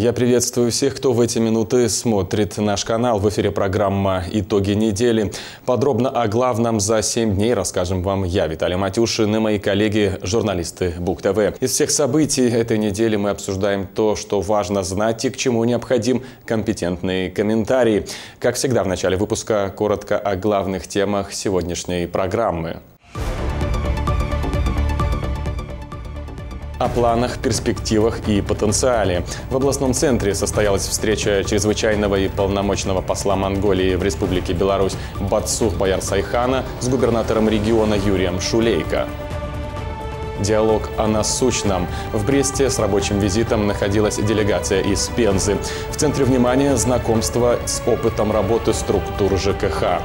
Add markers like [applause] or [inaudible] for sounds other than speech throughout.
Я приветствую всех, кто в эти минуты смотрит наш канал. В эфире программа «Итоги недели». Подробно о главном за 7 дней расскажем вам я, Виталий Матюшин, и мои коллеги, журналисты БУК-ТВ. Из всех событий этой недели мы обсуждаем то, что важно знать и к чему необходим компетентный комментарий. Как всегда, в начале выпуска коротко о главных темах сегодняшней программы. О планах, перспективах и потенциале. В областном центре состоялась встреча чрезвычайного и полномочного посла Монголии в Республике Беларусь Бацух Бояр Сайхана с губернатором региона Юрием Шулейко. Диалог о насущном. В Бресте с рабочим визитом находилась делегация из Пензы. В центре внимания знакомство с опытом работы структур ЖКХ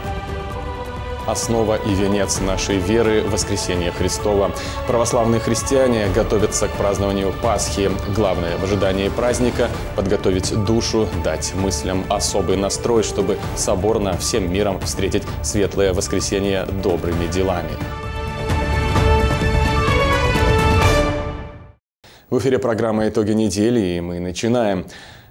основа и венец нашей веры – воскресение Христова. Православные христиане готовятся к празднованию Пасхи. Главное в ожидании праздника – подготовить душу, дать мыслям особый настрой, чтобы соборно всем миром встретить светлое воскресенье добрыми делами. В эфире программа «Итоги недели» и мы начинаем.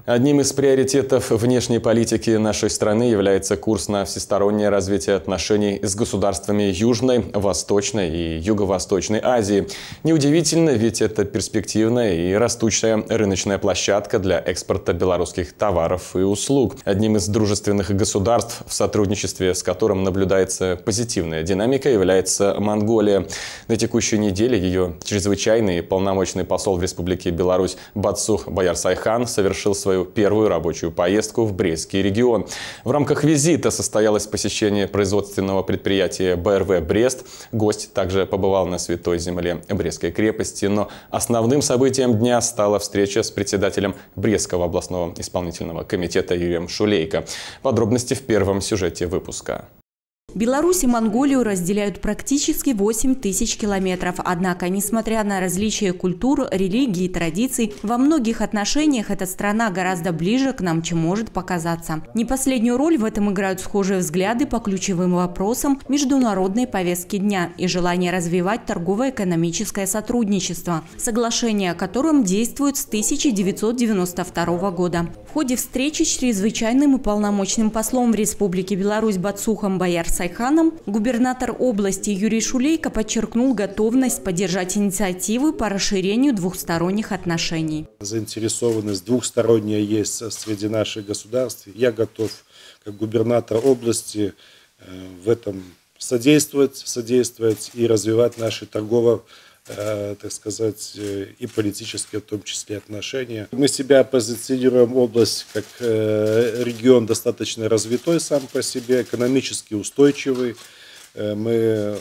Одним из приоритетов внешней политики нашей страны является курс на всестороннее развитие отношений с государствами Южной, Восточной и Юго-Восточной Азии. Неудивительно, ведь это перспективная и растущая рыночная площадка для экспорта белорусских товаров и услуг. Одним из дружественных государств, в сотрудничестве с которым наблюдается позитивная динамика, является Монголия. На текущей неделе ее чрезвычайный полномочный посол в Республике Беларусь Бацух Боярсайхан совершил свой свою первую рабочую поездку в Брестский регион. В рамках визита состоялось посещение производственного предприятия БРВ «Брест». Гость также побывал на святой земле Брестской крепости, но основным событием дня стала встреча с председателем Брестского областного исполнительного комитета Юрием Шулейко. Подробности в первом сюжете выпуска. Беларусь и Монголию разделяют практически 8 тысяч километров. Однако, несмотря на различия культур, религий и традиций, во многих отношениях эта страна гораздо ближе к нам, чем может показаться. Не последнюю роль в этом играют схожие взгляды по ключевым вопросам международной повестки дня и желание развивать торгово-экономическое сотрудничество, соглашение о котором действует с 1992 года. В ходе встречи с чрезвычайным и полномочным послом в Республике Беларусь Бацухом Боярса Сайханом губернатор области Юрий Шулейко подчеркнул готовность поддержать инициативы по расширению двухсторонних отношений. Заинтересованность двухсторонняя есть среди наших государств. Я готов, как губернатор области, э, в этом содействовать, содействовать и развивать наши торгово так сказать, э, и политические в том числе отношения. Мы себя позиционируем область как э, регион достаточно развитой сам по себе, экономически устойчивый. Мы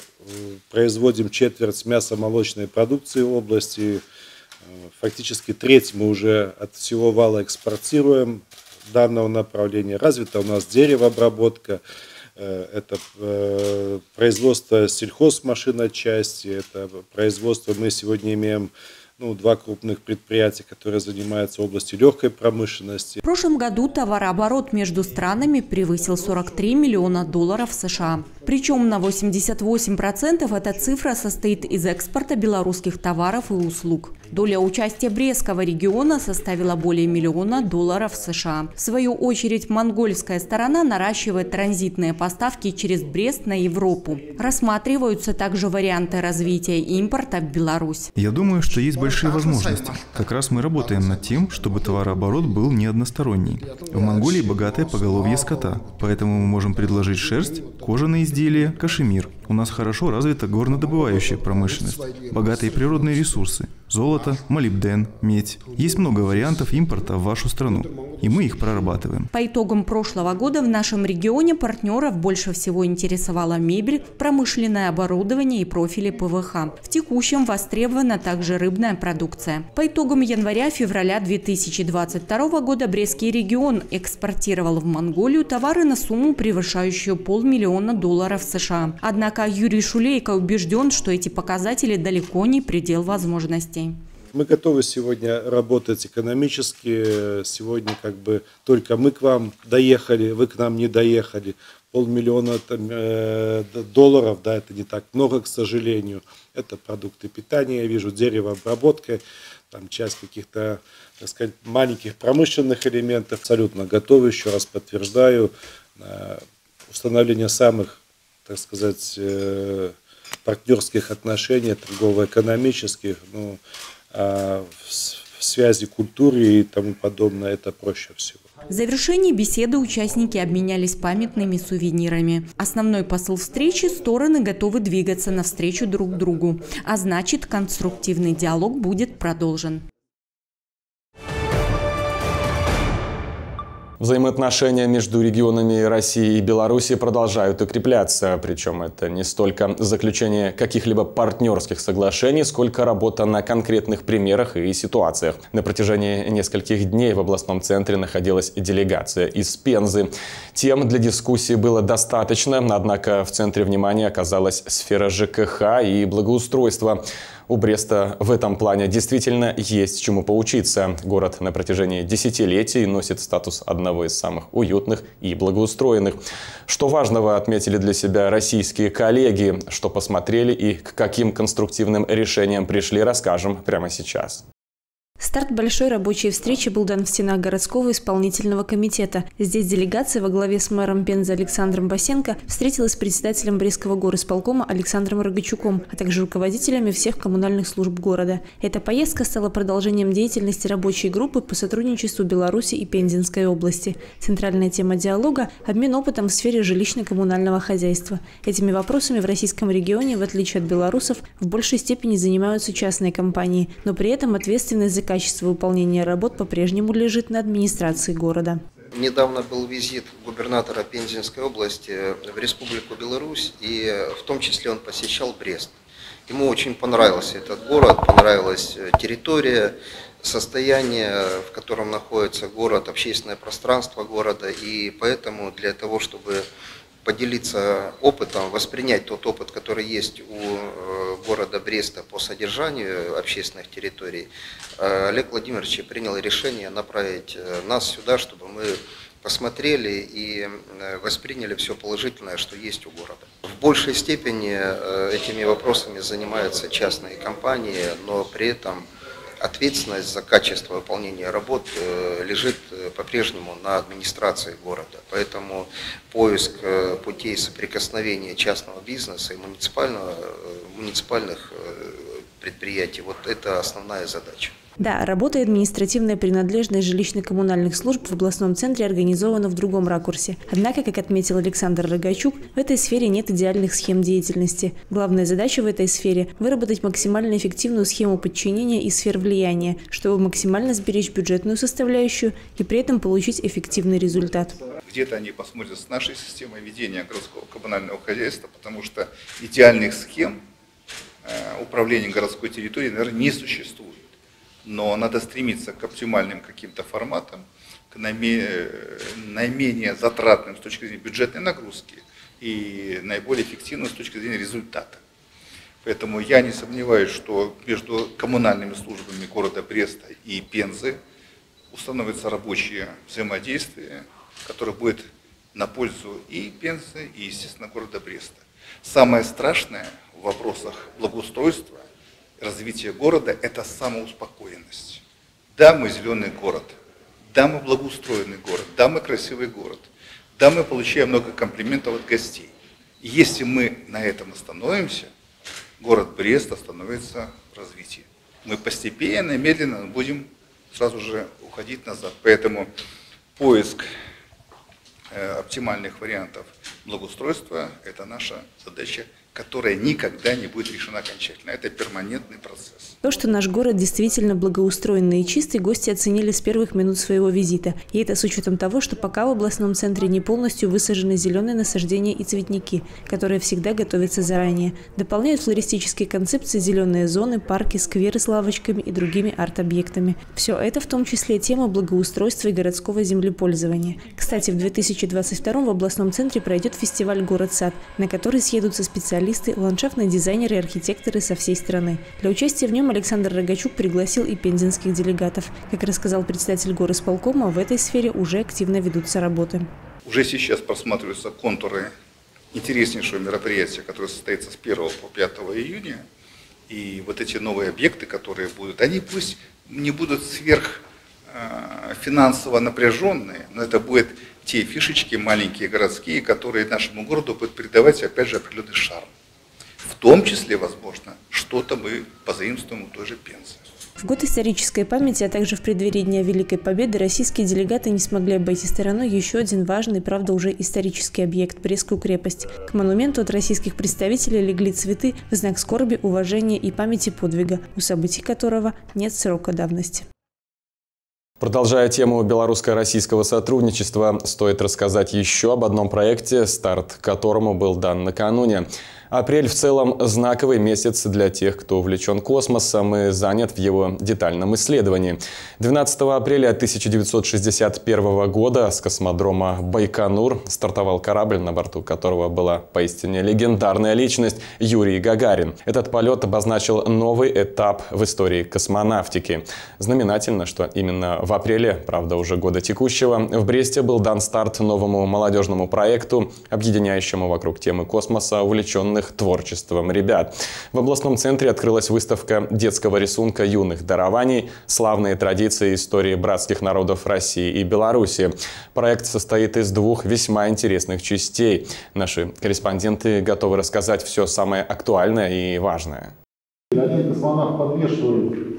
производим четверть мясо-молочной продукции области. Фактически треть мы уже от всего вала экспортируем данного направления. Развита у нас деревообработка. обработка Э, это э, производство сельхозмашиночасти, это производство, мы сегодня имеем ну, два крупных предприятия, которые занимаются в области легкой промышленности. В прошлом году товарооборот между странами превысил 43 миллиона долларов США. Причем на 88% эта цифра состоит из экспорта белорусских товаров и услуг. Доля участия Брестского региона составила более миллиона долларов США. В свою очередь, монгольская сторона наращивает транзитные поставки через Брест на Европу. Рассматриваются также варианты развития импорта в Беларусь. Я думаю, что есть большие возможности. Как раз мы работаем над тем, чтобы товарооборот был не односторонний. В Монголии богатое поголовье скота, поэтому мы можем предложить шерсть, кожаные изделия, кашемир. У нас хорошо развита горнодобывающая промышленность, богатые природные ресурсы, золото, молибден, медь. Есть много вариантов импорта в вашу страну, и мы их прорабатываем. По итогам прошлого года в нашем регионе партнеров больше всего интересовала мебель, промышленное оборудование и профили ПВХ. В текущем востребована также рыбная продукция. По итогам января-февраля 2022 года Брестский регион экспортировал в Монголию товары на сумму, превышающую полмиллиона долларов США. Однако Юрий Шулейко убежден, что эти показатели далеко не предел возможностей. Мы готовы сегодня работать экономически. Сегодня как бы только мы к вам доехали, вы к нам не доехали. полмиллиона там, э, долларов, да, это не так много, к сожалению. Это продукты питания, я вижу, деревообработка, там часть каких-то, так сказать, маленьких промышленных элементов. Абсолютно готовы, еще раз подтверждаю, установление самых, так сказать, э, партнерских отношений, торгово-экономических, ну, а в связи культуры и тому подобное, это проще всего. В завершении беседы участники обменялись памятными сувенирами. Основной посыл встречи – стороны готовы двигаться навстречу друг другу, а значит, конструктивный диалог будет продолжен. Взаимоотношения между регионами России и Беларуси продолжают укрепляться. Причем это не столько заключение каких-либо партнерских соглашений, сколько работа на конкретных примерах и ситуациях. На протяжении нескольких дней в областном центре находилась делегация из Пензы. Тем для дискуссии было достаточно, однако в центре внимания оказалась сфера ЖКХ и благоустройства. У Бреста в этом плане действительно есть чему поучиться. Город на протяжении десятилетий носит статус одного из самых уютных и благоустроенных. Что важного отметили для себя российские коллеги, что посмотрели и к каким конструктивным решениям пришли, расскажем прямо сейчас. Старт большой рабочей встречи был дан в стенах городского исполнительного комитета. Здесь делегация во главе с мэром Пензы Александром Басенко встретилась с председателем Брестского горосполкома Александром Рогачуком, а также руководителями всех коммунальных служб города. Эта поездка стала продолжением деятельности рабочей группы по сотрудничеству Беларуси и Пензенской области. Центральная тема диалога – обмен опытом в сфере жилищно-коммунального хозяйства. Этими вопросами в российском регионе, в отличие от белорусов, в большей степени занимаются частные компании, но при этом ответственность за качество выполнения работ по-прежнему лежит на администрации города. Недавно был визит губернатора Пензенской области в Республику Беларусь, и в том числе он посещал Брест. Ему очень понравился этот город, понравилась территория, состояние, в котором находится город, общественное пространство города, и поэтому для того, чтобы поделиться опытом, воспринять тот опыт, который есть у э, города Бреста по содержанию общественных территорий, э, Олег Владимирович принял решение направить э, нас сюда, чтобы мы посмотрели и восприняли все положительное, что есть у города. В большей степени этими вопросами занимаются частные компании, но при этом ответственность за качество выполнения работ э, лежит э, по-прежнему на администрации города. Поэтому поиск э, путей соприкосновения частного бизнеса и муниципального, муниципальных предприятий, вот это основная задача. Да, работа и административная принадлежность жилищно-коммунальных служб в областном центре организована в другом ракурсе. Однако, как отметил Александр Рогачук, в этой сфере нет идеальных схем деятельности. Главная задача в этой сфере – выработать максимально эффективную схему подчинения и сфер влияния, чтобы максимально сберечь бюджетную составляющую и при этом получить эффективный результат. Где-то они посмотрят с нашей системой ведения городского коммунального хозяйства, потому что идеальных схем э, управления городской территорией, наверное, не существует но надо стремиться к оптимальным каким-то форматам, к наименее затратным с точки зрения бюджетной нагрузки и наиболее эффективным с точки зрения результата. Поэтому я не сомневаюсь, что между коммунальными службами города Бреста и Пензы установится рабочее взаимодействие, которое будет на пользу и Пензы, и, естественно, города Бреста. Самое страшное в вопросах благоустройства развития города – это самоуспокоенность. Да, мы зеленый город, да, мы благоустроенный город, да, мы красивый город, да, мы получаем много комплиментов от гостей. И если мы на этом остановимся, город Брест остановится в развитии. Мы постепенно, медленно будем сразу же уходить назад. Поэтому поиск э, оптимальных вариантов благоустройства – это наша задача которая никогда не будет решена окончательно. Это перманентный процесс. То, что наш город действительно благоустроенный и чистый, гости оценили с первых минут своего визита. И это с учетом того, что пока в областном центре не полностью высажены зеленые насаждения и цветники, которые всегда готовятся заранее. Дополняют флористические концепции зеленые зоны, парки, скверы с лавочками и другими арт-объектами. Все это в том числе тема благоустройства и городского землепользования. Кстати, в 2022 в областном центре пройдет фестиваль «Город-сад», на который съедутся специалисты специалисты, ландшафтные дизайнеры и архитекторы со всей страны. Для участия в нем Александр Рогачук пригласил и пензенских делегатов. Как рассказал председатель горосполкома, в этой сфере уже активно ведутся работы. Уже сейчас просматриваются контуры интереснейшего мероприятия, которое состоится с 1 по 5 июня. И вот эти новые объекты, которые будут, они пусть не будут сверх э, напряженные, но это будут те фишечки маленькие городские, которые нашему городу будут придавать, опять же, определенный шарм. В том числе, возможно, что-то мы позаимствуем у той же Пензы. В год исторической памяти, а также в преддверии Дня Великой Победы российские делегаты не смогли обойти стороной еще один важный, правда, уже исторический объект – Брестскую крепость. К монументу от российских представителей легли цветы в знак скорби, уважения и памяти подвига, у событий которого нет срока давности. Продолжая тему белорусско-российского сотрудничества, стоит рассказать еще об одном проекте, старт которому был дан накануне. Апрель в целом знаковый месяц для тех, кто увлечен космосом и занят в его детальном исследовании. 12 апреля 1961 года с космодрома Байконур стартовал корабль, на борту которого была поистине легендарная личность Юрий Гагарин. Этот полет обозначил новый этап в истории космонавтики. Знаменательно, что именно в апреле, правда уже года текущего, в Бресте был дан старт новому молодежному проекту, объединяющему вокруг темы космоса увлеченных одаренных творчеством ребят. В областном центре открылась выставка детского рисунка юных дарований «Славные традиции истории братских народов России и Беларуси». Проект состоит из двух весьма интересных частей. Наши корреспонденты готовы рассказать все самое актуальное и важное. Один космонавт подвешивает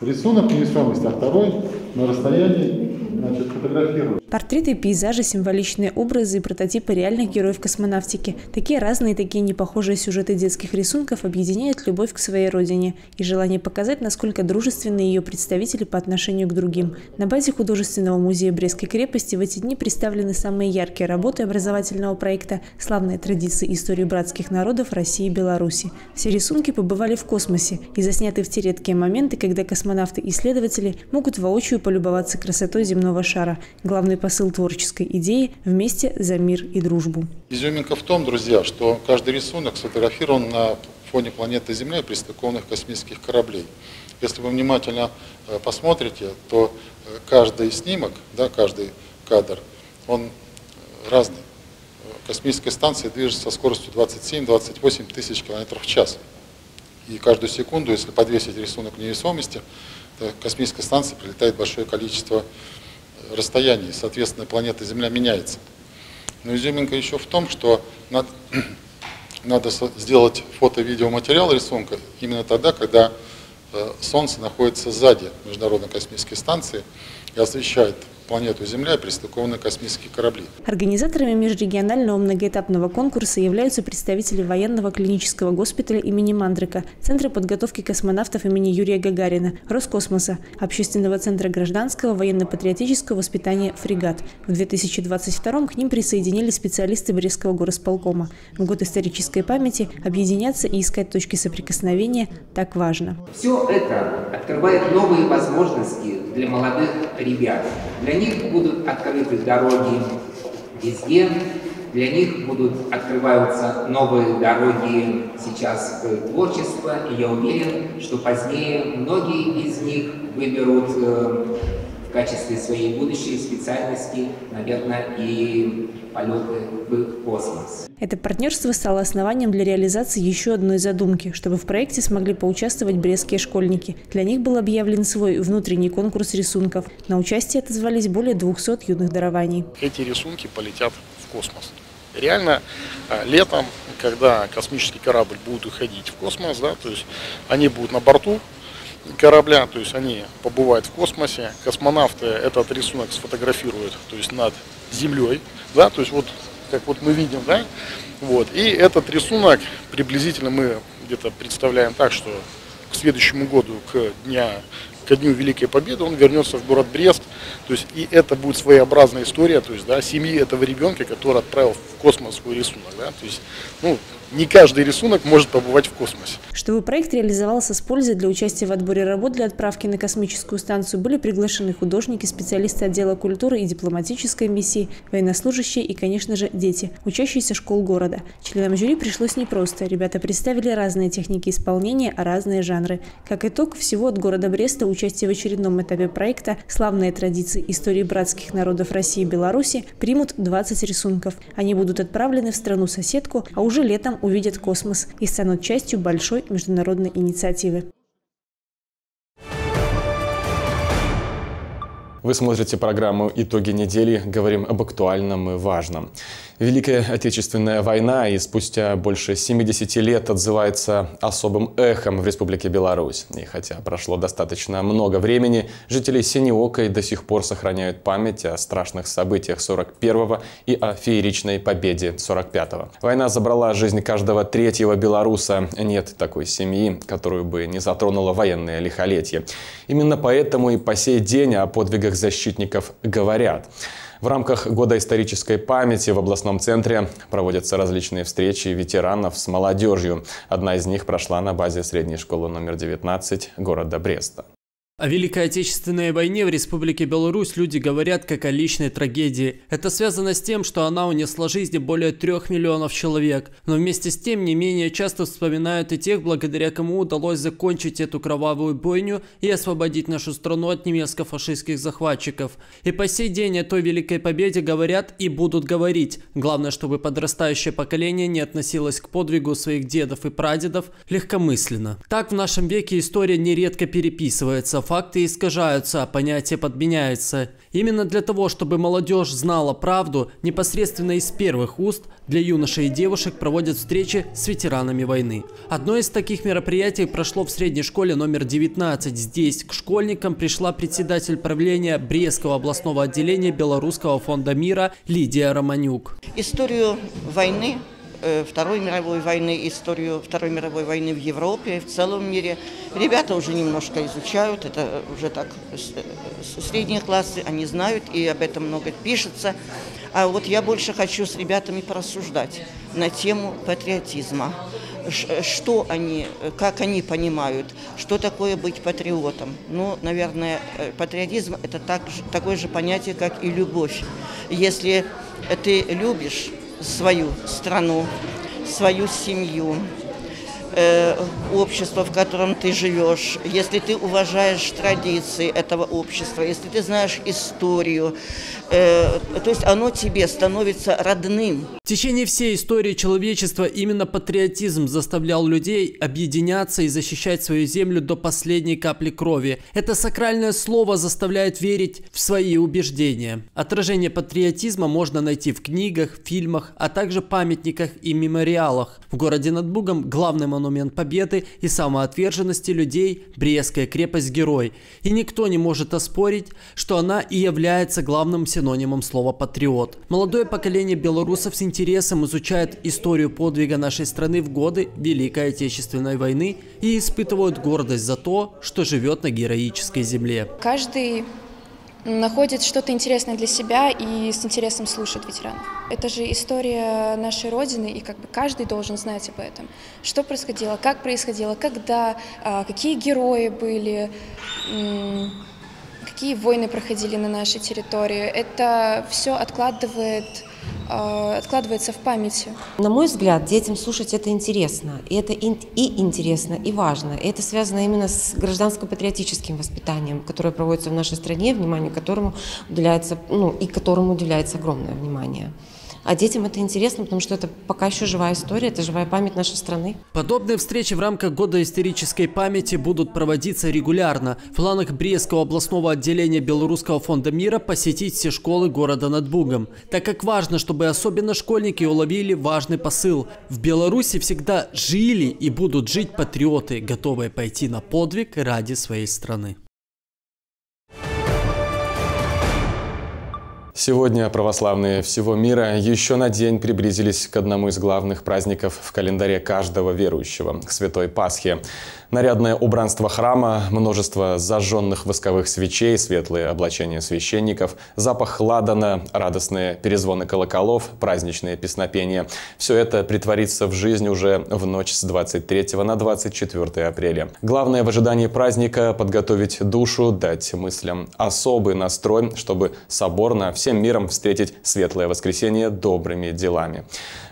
рисунок невесомости, а второй на расстоянии значит, фотографируют. Портреты, пейзажи, символичные образы и прототипы реальных героев космонавтики. Такие разные, такие непохожие сюжеты детских рисунков объединяют любовь к своей родине и желание показать, насколько дружественны ее представители по отношению к другим. На базе художественного музея Брестской крепости в эти дни представлены самые яркие работы образовательного проекта «Славные традиции истории братских народов России и Беларуси». Все рисунки побывали в космосе и засняты в те редкие моменты, когда космонавты-исследователи могут воочию полюбоваться красотой земного земного шара. Главный посыл творческой идеи – вместе за мир и дружбу. Изюминка в том, друзья, что каждый рисунок сфотографирован на фоне планеты Земля и пристыкованных космических кораблей. Если вы внимательно э, посмотрите, то э, каждый снимок, да, каждый кадр, он э, разный. Космическая станция движется со скоростью 27-28 тысяч километров в час. И каждую секунду, если подвесить рисунок невесомости, то космической станции прилетает большое количество расстоянии, соответственно, планета Земля меняется. Но изюминка еще в том, что [clears throat] надо, надо сделать фото-видеоматериал рисунка именно тогда, когда э, Солнце находится сзади Международной космической станции и освещает планету Земля и пристыкованные космические корабли. Организаторами межрегионального многоэтапного конкурса являются представители военного клинического госпиталя имени Мандрика, Центра подготовки космонавтов имени Юрия Гагарина, Роскосмоса, Общественного центра гражданского военно-патриотического воспитания «Фрегат». В 2022 к ним присоединились специалисты Брестского горосполкома. В год исторической памяти объединяться и искать точки соприкосновения так важно. Все это открывает новые возможности для молодых ребят, для них будут открыты дороги везде, для них будут открываются новые дороги сейчас в творчество, и я уверен, что позднее многие из них выберут э, качестве своей будущей специальности, наверное, и полеты в космос. Это партнерство стало основанием для реализации еще одной задумки, чтобы в проекте смогли поучаствовать брестские школьники. Для них был объявлен свой внутренний конкурс рисунков. На участие отозвались более 200 юных дарований. Эти рисунки полетят в космос. Реально а, летом, когда космический корабль будет уходить в космос, да, то есть они будут на борту корабля, то есть они побывают в космосе, космонавты этот рисунок сфотографируют, то есть над Землей, да, то есть вот как вот мы видим, да, вот, и этот рисунок приблизительно мы где-то представляем так, что к следующему году, к дня ко дню Великой Победы он вернется в город Брест. То есть и это будет своеобразная история, то есть, да, семьи этого ребенка, который отправил в космос свой рисунок, да, то есть, ну, не каждый рисунок может побывать в космосе. Чтобы проект реализовался с пользой для участия в отборе работ для отправки на космическую станцию были приглашены художники, специалисты отдела культуры и дипломатической миссии, военнослужащие и, конечно же, дети, учащиеся школ города. Членам жюри пришлось непросто. Ребята представили разные техники исполнения, а разные жанры. Как итог, всего от города Бреста участие в очередном этапе проекта «Славные традиции истории братских народов России и Беларуси примут 20 рисунков. Они будут отправлены в страну-соседку, а уже летом увидят космос и станут частью большой международной инициативы. Вы смотрите программу «Итоги недели». Говорим об актуальном и важном. Великая Отечественная война и спустя больше 70 лет отзывается особым эхом в Республике Беларусь. И хотя прошло достаточно много времени, жители Синеокой до сих пор сохраняют память о страшных событиях 41-го и о фееричной победе 45-го. Война забрала жизнь каждого третьего белоруса. Нет такой семьи, которую бы не затронуло военное лихолетие. Именно поэтому и по сей день о подвигах защитников говорят. В рамках Года исторической памяти в областном центре проводятся различные встречи ветеранов с молодежью. Одна из них прошла на базе средней школы номер 19 города Бреста. О Великой Отечественной войне в Республике Беларусь люди говорят как о личной трагедии. Это связано с тем, что она унесла жизни более трех миллионов человек. Но вместе с тем не менее часто вспоминают и тех, благодаря кому удалось закончить эту кровавую бойню и освободить нашу страну от немецко-фашистских захватчиков. И по сей день о той великой победе говорят и будут говорить. Главное, чтобы подрастающее поколение не относилось к подвигу своих дедов и прадедов легкомысленно. Так в нашем веке история нередко переписывается факты искажаются, а понятия подменяются. Именно для того, чтобы молодежь знала правду, непосредственно из первых уст для юношей и девушек проводят встречи с ветеранами войны. Одно из таких мероприятий прошло в средней школе номер 19. Здесь к школьникам пришла председатель правления Брестского областного отделения Белорусского фонда мира Лидия Романюк. Историю войны Второй мировой войны, историю Второй мировой войны в Европе, в целом мире. Ребята уже немножко изучают, это уже так э, средние классы, они знают, и об этом много пишется. А вот я больше хочу с ребятами порассуждать на тему патриотизма. Что они, как они понимают, что такое быть патриотом. Ну, наверное, э, патриотизм – это так, такое же понятие, как и любовь. Если ты любишь свою страну, свою семью, э, общество, в котором ты живешь, если ты уважаешь традиции этого общества, если ты знаешь историю, э, то есть оно тебе становится родным. В течение всей истории человечества именно патриотизм заставлял людей объединяться и защищать свою землю до последней капли крови. Это сакральное слово заставляет верить в свои убеждения. Отражение патриотизма можно найти в книгах, фильмах, а также памятниках и мемориалах. В городе над Бугом главный монумент победы и самоотверженности людей – Брестская крепость-герой. И никто не может оспорить, что она и является главным синонимом слова «патриот». Молодое поколение белорусов с интересом изучает историю подвига нашей страны в годы Великой Отечественной войны и испытывают гордость за то, что живет на героической земле. Каждый находит что-то интересное для себя и с интересом слушает ветеранов. Это же история нашей Родины, и как бы каждый должен знать об этом. Что происходило, как происходило, когда, а, какие герои были, какие войны проходили на нашей территории. Это все откладывает откладывается в памяти. На мой взгляд, детям слушать это интересно. И это и интересно, и важно. И это связано именно с гражданско-патриотическим воспитанием, которое проводится в нашей стране, вниманию которому уделяется, ну, и которому уделяется огромное внимание. А детям это интересно, потому что это пока еще живая история, это живая память нашей страны. Подобные встречи в рамках Года исторической памяти будут проводиться регулярно. В планах Брестского областного отделения Белорусского фонда мира посетить все школы города над Бугом, так как важно, чтобы особенно школьники уловили важный посыл. В Беларуси всегда жили и будут жить патриоты, готовые пойти на подвиг ради своей страны. Сегодня православные всего мира еще на день приблизились к одному из главных праздников в календаре каждого верующего – к Святой Пасхе. Нарядное убранство храма, множество зажженных восковых свечей, светлые облачения священников, запах ладана, радостные перезвоны колоколов, праздничные песнопения – все это притворится в жизнь уже в ночь с 23 на 24 апреля. Главное в ожидании праздника – подготовить душу, дать мыслям особый настрой, чтобы соборно всем миром встретить светлое воскресенье добрыми делами.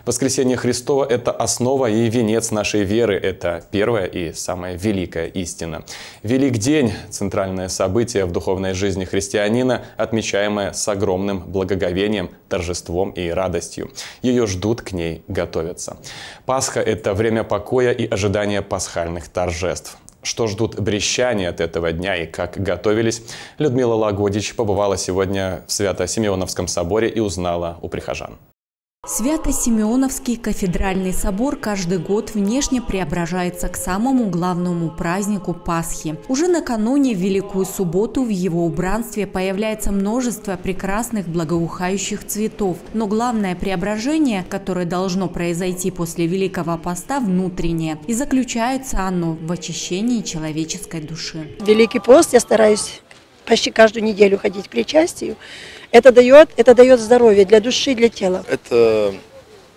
Воскресение Христова – это основа и венец нашей веры, это первое и самая великая истина. Велик день – центральное событие в духовной жизни христианина, отмечаемое с огромным благоговением, торжеством и радостью. Ее ждут, к ней готовятся. Пасха – это время покоя и ожидания пасхальных торжеств. Что ждут брещане от этого дня и как готовились, Людмила Лагодич побывала сегодня в Свято-Симеоновском соборе и узнала у прихожан. Свято-Симеоновский кафедральный собор каждый год внешне преображается к самому главному празднику Пасхи. Уже накануне в Великую Субботу в его убранстве появляется множество прекрасных благоухающих цветов. Но главное преображение, которое должно произойти после Великого Поста, внутреннее. И заключается оно в очищении человеческой души. Великий пост я стараюсь почти каждую неделю ходить к причастию. Это дает, это дает здоровье для души, для тела. Это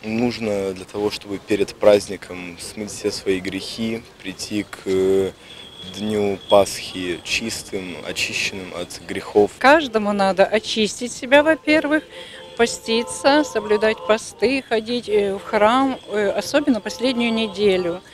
нужно для того, чтобы перед праздником смыть все свои грехи, прийти к дню Пасхи чистым, очищенным от грехов. Каждому надо очистить себя, во-первых, поститься, соблюдать посты, ходить э, в храм, э, особенно последнюю неделю –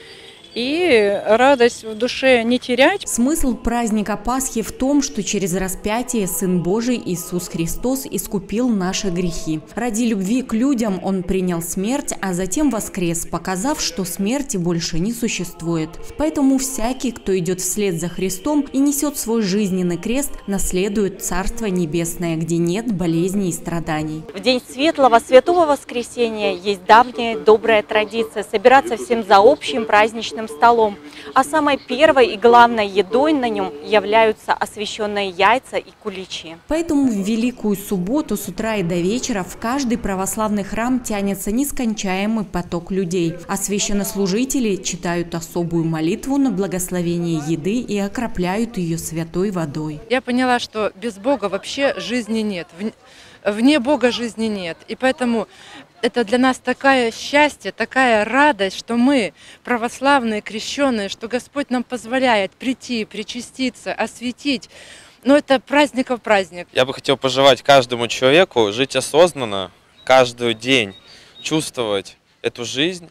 и радость в душе не терять. Смысл праздника Пасхи в том, что через распятие Сын Божий Иисус Христос искупил наши грехи. Ради любви к людям Он принял смерть, а затем воскрес, показав, что смерти больше не существует. Поэтому всякий, кто идет вслед за Христом и несет свой жизненный крест, наследует Царство Небесное, где нет болезней и страданий. В день Светлого Святого Воскресения есть давняя добрая традиция собираться всем за общим праздничным праздничным столом, а самой первой и главной едой на нем являются освященные яйца и куличи. Поэтому в Великую Субботу с утра и до вечера в каждый православный храм тянется нескончаемый поток людей, а священнослужители читают особую молитву на благословение еды и окропляют ее святой водой. Я поняла, что без Бога вообще жизни нет. Вне Бога жизни нет. И поэтому это для нас такое счастье, такая радость, что мы православные, крещенные, что Господь нам позволяет прийти, причаститься, осветить. Но это праздников праздник. Я бы хотел пожелать каждому человеку жить осознанно, каждый день чувствовать эту жизнь,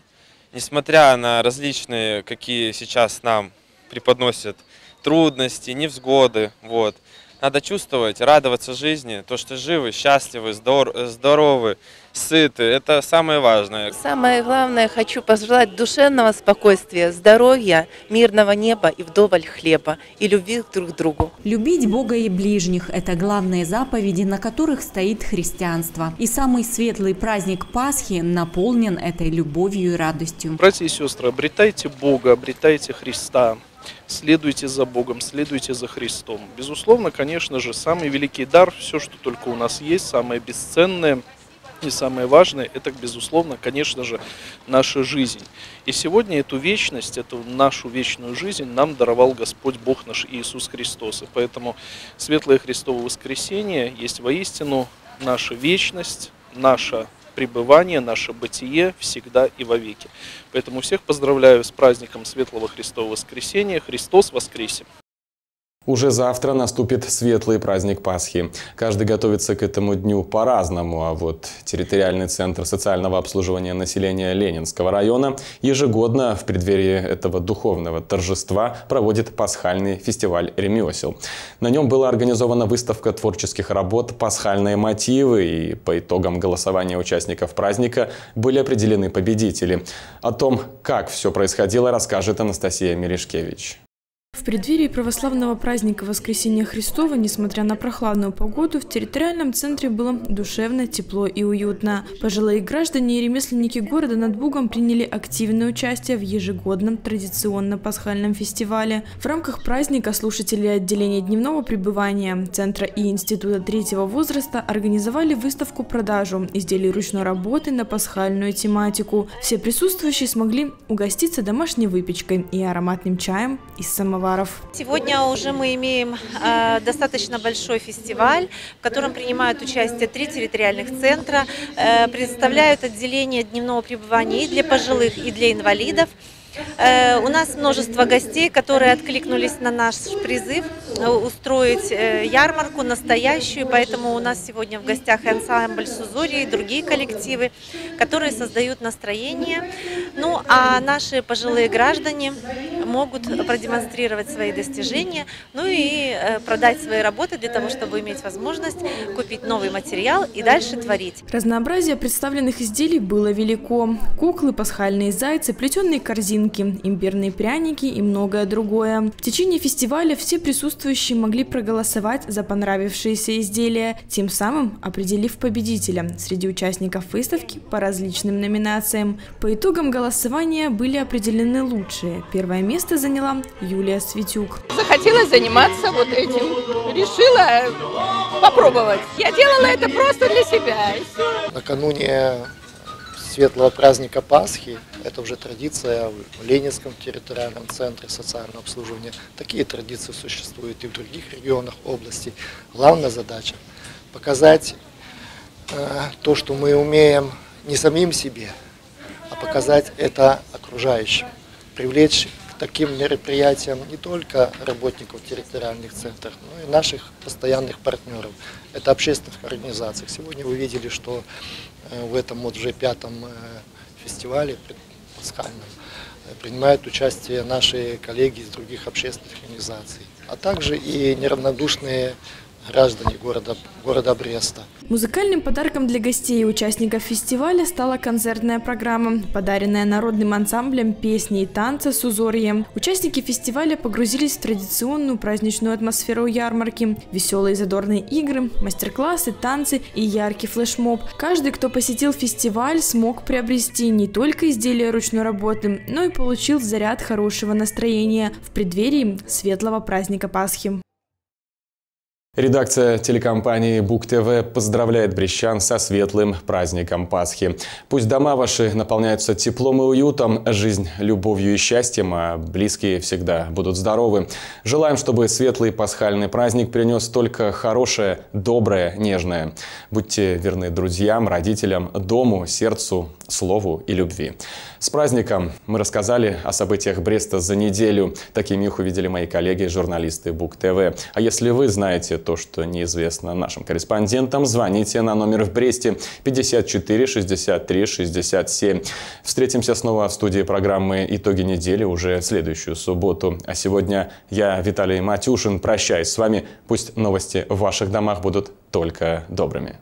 несмотря на различные, какие сейчас нам преподносят трудности, невзгоды. Вот. Надо чувствовать, радоваться жизни, то, что живы, счастливы, здор здоровы, сыты. Это самое важное. Самое главное, хочу пожелать душевного спокойствия, здоровья, мирного неба и вдоволь хлеба, и любви друг к другу. Любить Бога и ближних – это главные заповеди, на которых стоит христианство. И самый светлый праздник Пасхи наполнен этой любовью и радостью. Братья и сестры, обретайте Бога, обретайте Христа следуйте за Богом, следуйте за Христом. Безусловно, конечно же, самый великий дар, все, что только у нас есть, самое бесценное и самое важное, это, безусловно, конечно же, наша жизнь. И сегодня эту вечность, эту нашу вечную жизнь нам даровал Господь Бог наш Иисус Христос. И поэтому Светлое Христово воскресение есть воистину наша вечность, наша пребывание, наше бытие всегда и вовеки. Поэтому всех поздравляю с праздником Светлого Христового Воскресения. Христос воскресе! Уже завтра наступит светлый праздник Пасхи. Каждый готовится к этому дню по-разному, а вот территориальный центр социального обслуживания населения Ленинского района ежегодно в преддверии этого духовного торжества проводит пасхальный фестиваль ремесел. На нем была организована выставка творческих работ «Пасхальные мотивы», и по итогам голосования участников праздника были определены победители. О том, как все происходило, расскажет Анастасия Мерешкевич. В преддверии православного праздника Воскресения Христова, несмотря на прохладную погоду, в территориальном центре было душевно, тепло и уютно. Пожилые граждане и ремесленники города над Бугом приняли активное участие в ежегодном традиционном пасхальном фестивале. В рамках праздника слушатели отделения дневного пребывания Центра и Института третьего возраста организовали выставку-продажу изделий ручной работы на пасхальную тематику. Все присутствующие смогли угоститься домашней выпечкой и ароматным чаем из самого самоваров. Сегодня уже мы имеем э, достаточно большой фестиваль, в котором принимают участие три территориальных центра, э, представляют отделение дневного пребывания и для пожилых, и для инвалидов. Э, у нас множество гостей, которые откликнулись на наш призыв э, устроить э, ярмарку настоящую, поэтому у нас сегодня в гостях ансамбль Сузури и другие коллективы, которые создают настроение. Ну а наши пожилые граждане могут продемонстрировать свои достижения, ну и продать свои работы для того, чтобы иметь возможность купить новый материал и дальше творить. Разнообразие представленных изделий было велико. Куклы, пасхальные зайцы, плетеные корзинки, имбирные пряники и многое другое. В течение фестиваля все присутствующие могли проголосовать за понравившиеся изделия, тем самым определив победителя среди участников выставки по различным номинациям. По итогам голосования были определены лучшие. Первое место заняла Юлия Светюк. Захотела заниматься вот этим. Решила попробовать. Я делала это просто для себя. Накануне светлого праздника Пасхи, это уже традиция в Ленинском территориальном центре социального обслуживания. Такие традиции существуют и в других регионах области. Главная задача – показать э, то, что мы умеем не самим себе, а показать это окружающим, привлечь таким мероприятиям не только работников территориальных центров, но и наших постоянных партнеров. Это общественных организаций. Сегодня вы видели, что в этом вот уже пятом э, фестивале пасхальном э, принимают участие наши коллеги из других общественных организаций, а также и неравнодушные граждане города, города Бреста. Музыкальным подарком для гостей и участников фестиваля стала концертная программа, подаренная народным ансамблем песни и танца с узорьем. Участники фестиваля погрузились в традиционную праздничную атмосферу ярмарки. Веселые задорные игры, мастер-классы, танцы и яркий флешмоб. Каждый, кто посетил фестиваль, смог приобрести не только изделия ручной работы, но и получил заряд хорошего настроения в преддверии светлого праздника Пасхи. Редакция телекомпании Бук ТВ поздравляет брещан со светлым праздником Пасхи. Пусть дома ваши наполняются теплом и уютом, жизнь любовью и счастьем, а близкие всегда будут здоровы. Желаем, чтобы светлый пасхальный праздник принес только хорошее, доброе, нежное. Будьте верны друзьям, родителям, дому, сердцу, слову и любви. С праздником! Мы рассказали о событиях Бреста за неделю. Такими их увидели мои коллеги, журналисты Бук ТВ. А если вы знаете то, что неизвестно нашим корреспондентам, звоните на номер в Бресте 54 63 67. Встретимся снова в студии программы «Итоги недели» уже в следующую субботу. А сегодня я, Виталий Матюшин, прощаюсь с вами. Пусть новости в ваших домах будут только добрыми.